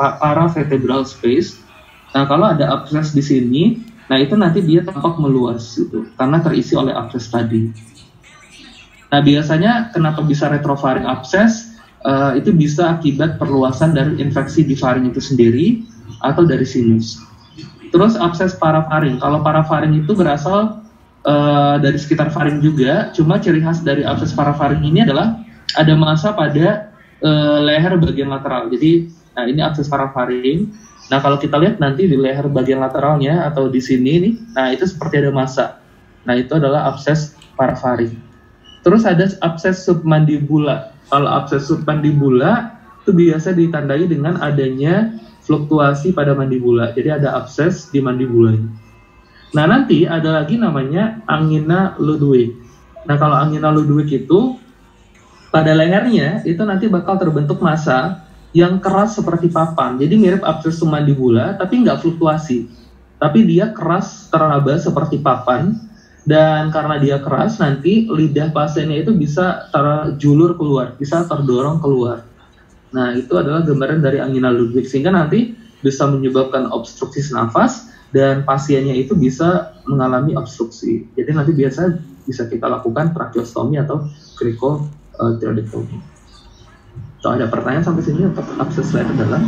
paravertebral space. Nah, kalau ada abses di sini, nah itu nanti dia tampak meluas gitu, karena terisi oleh abses tadi. Nah, biasanya kenapa bisa retrofaring abses? Uh, itu bisa akibat perluasan dari infeksi di faring itu sendiri atau dari sinus. Terus abses parafaring. Kalau parafaring itu berasal uh, dari sekitar faring juga, cuma ciri khas dari abses parafaring ini adalah ada masa pada uh, leher bagian lateral. Jadi Nah, ini akses parafaring. Nah, kalau kita lihat nanti di leher bagian lateralnya atau di sini nih, nah itu seperti ada masa. Nah, itu adalah abses parafaring. Terus ada abses submandibula. Kalau abses submandibula itu biasa ditandai dengan adanya fluktuasi pada mandibula. Jadi ada abses di mandibulanya. Nah, nanti ada lagi namanya angina Ludwig. Nah, kalau angina Ludwig itu pada lehernya itu nanti bakal terbentuk massa yang keras seperti papan. Jadi mirip abscess mandibula, tapi nggak fluktuasi. Tapi dia keras teraba seperti papan, dan karena dia keras, nanti lidah pasiennya itu bisa terjulur keluar, bisa terdorong keluar. Nah, itu adalah gambaran dari angina Ludwig, sehingga nanti bisa menyebabkan obstruksi nafas, dan pasiennya itu bisa mengalami obstruksi. Jadi nanti biasa bisa kita lakukan tracheostomi atau krikotiroidektomi. Kalau ada pertanyaan sampai sini untuk akses slide ke dalam.